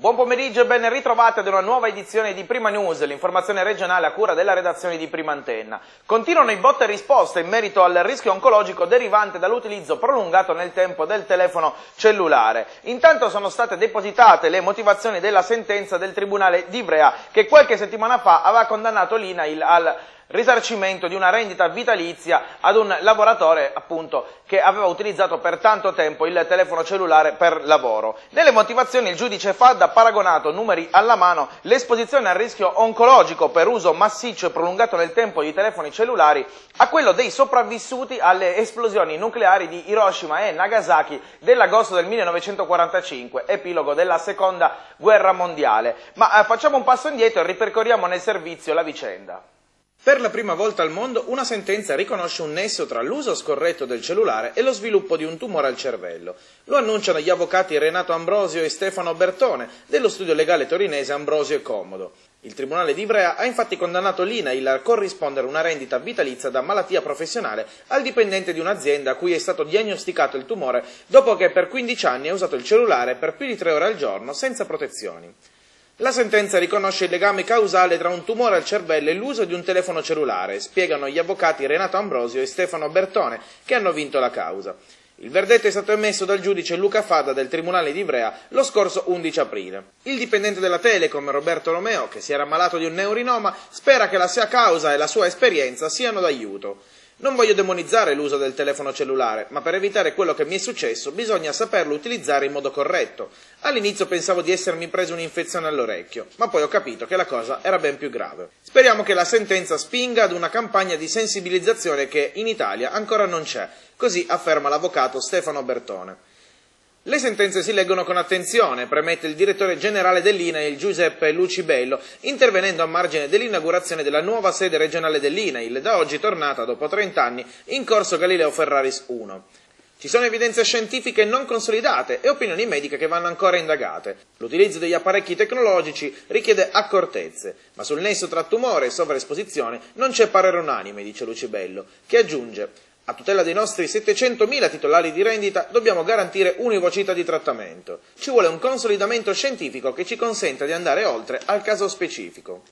Buon pomeriggio e ben ritrovati ad una nuova edizione di Prima News, l'informazione regionale a cura della redazione di Prima Antenna. Continuano i botte e risposte in merito al rischio oncologico derivante dall'utilizzo prolungato nel tempo del telefono cellulare. Intanto sono state depositate le motivazioni della sentenza del Tribunale di Ivrea che qualche settimana fa aveva condannato l'INAIL al risarcimento di una rendita vitalizia ad un lavoratore appunto che aveva utilizzato per tanto tempo il telefono cellulare per lavoro. Nelle motivazioni il giudice Fadda ha paragonato numeri alla mano l'esposizione al rischio oncologico per uso massiccio e prolungato nel tempo di telefoni cellulari a quello dei sopravvissuti alle esplosioni nucleari di Hiroshima e Nagasaki dell'agosto del 1945, epilogo della seconda guerra mondiale. Ma eh, facciamo un passo indietro e ripercorriamo nel servizio la vicenda. Per la prima volta al mondo una sentenza riconosce un nesso tra l'uso scorretto del cellulare e lo sviluppo di un tumore al cervello. Lo annunciano gli avvocati Renato Ambrosio e Stefano Bertone dello studio legale torinese Ambrosio e Comodo. Il Tribunale di Ivrea ha infatti condannato l'INAIL a corrispondere una rendita vitalizia da malattia professionale al dipendente di un'azienda a cui è stato diagnosticato il tumore dopo che per 15 anni ha usato il cellulare per più di 3 ore al giorno senza protezioni. La sentenza riconosce il legame causale tra un tumore al cervello e l'uso di un telefono cellulare, spiegano gli avvocati Renato Ambrosio e Stefano Bertone, che hanno vinto la causa. Il verdetto è stato emesso dal giudice Luca Fada del Tribunale di Ivrea lo scorso 11 aprile. Il dipendente della Telecom, Roberto Romeo, che si era ammalato di un neurinoma, spera che la sua causa e la sua esperienza siano d'aiuto. Non voglio demonizzare l'uso del telefono cellulare, ma per evitare quello che mi è successo bisogna saperlo utilizzare in modo corretto. All'inizio pensavo di essermi preso un'infezione all'orecchio, ma poi ho capito che la cosa era ben più grave. Speriamo che la sentenza spinga ad una campagna di sensibilizzazione che in Italia ancora non c'è, così afferma l'avvocato Stefano Bertone. Le sentenze si leggono con attenzione, premette il direttore generale dell'INAIL Giuseppe Lucibello, intervenendo a margine dell'inaugurazione della nuova sede regionale dell'INAIL, da oggi tornata, dopo 30 anni, in corso Galileo Ferraris 1. Ci sono evidenze scientifiche non consolidate e opinioni mediche che vanno ancora indagate. L'utilizzo degli apparecchi tecnologici richiede accortezze, ma sul nesso tra tumore e sovraesposizione non c'è parere unanime, dice Lucibello, che aggiunge a tutela dei nostri 700.000 titolari di rendita dobbiamo garantire univocità di trattamento. Ci vuole un consolidamento scientifico che ci consenta di andare oltre al caso specifico.